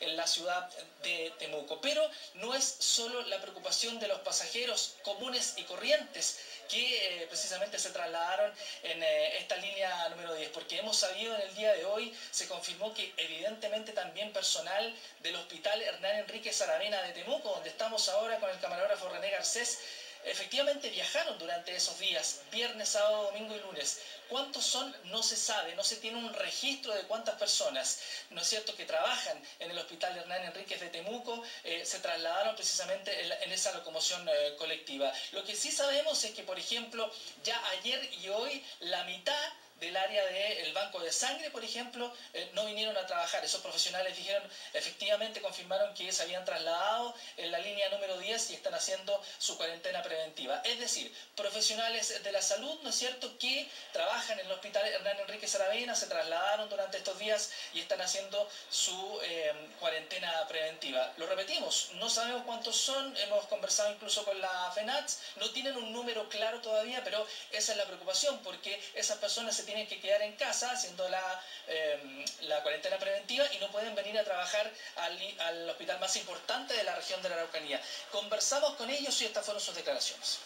en la ciudad de Temuco. Pero no es solo la preocupación de los pasajeros comunes y corrientes que eh, precisamente se trasladaron en eh, esta línea número 10, porque hemos sabido en el día de hoy, se confirmó que evidentemente también personal del Hospital Hernán Enrique Saravena de Temuco, donde estamos ahora con el camarógrafo René Garcés, efectivamente viajaron durante esos días, viernes, sábado, domingo y lunes. ¿Cuántos son? No se sabe, no se tiene un registro de cuántas personas, ¿no es cierto?, que trabajan en el Hospital Hernán Enríquez de Temuco, eh, se trasladaron precisamente en, esa locomoción eh, colectiva. Lo que sí sabemos es que, por ejemplo, ya ayer y hoy la mitad del área del banco de sangre, por ejemplo, eh, no vinieron a trabajar. Esos profesionales dijeron, efectivamente confirmaron que se habían trasladado en la línea número 10 y están haciendo su cuarentena preventiva. Es decir, profesionales de la salud, ¿no es cierto?, que trabajan en el hospital Hernán Enrique Saravena, se trasladaron durante estos días y están haciendo su eh, cuarentena preventiva. Lo repetimos, no sabemos cuántos son, hemos conversado incluso con la FENATS, no tienen un número claro todavía, pero esa es la preocupación, porque esas personas se tienen que quedar en casa haciendo la, em, la cuarentena preventiva y no pueden venir a trabajar al, al hospital más importante de la región de la Araucanía. Conversamos con ellos y estas fueron sus declaraciones.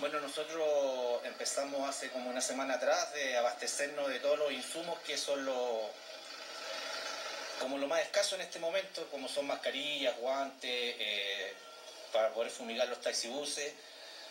Bueno, nosotros empezamos hace como una semana atrás de abastecernos de todos los insumos que son los como lo más escaso en este momento, como son mascarillas, guantes, eh, para poder fumigar los taxibuses.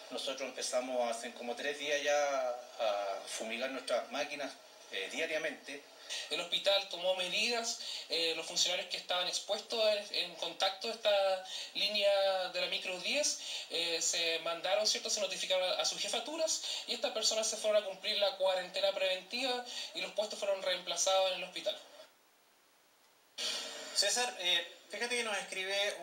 Nosotros empezamos hace como tres días ya a fumigar nuestras máquinas eh, diariamente. El hospital tomó medidas, eh, los funcionarios que estaban expuestos en, contacto a esta línea de la micro 10 eh, se mandaron, ¿cierto? se notificaron a, sus jefaturas y estas personas se fueron a cumplir la cuarentena preventiva y los puestos fueron reemplazados en el hospital. César, fíjate que nos escribe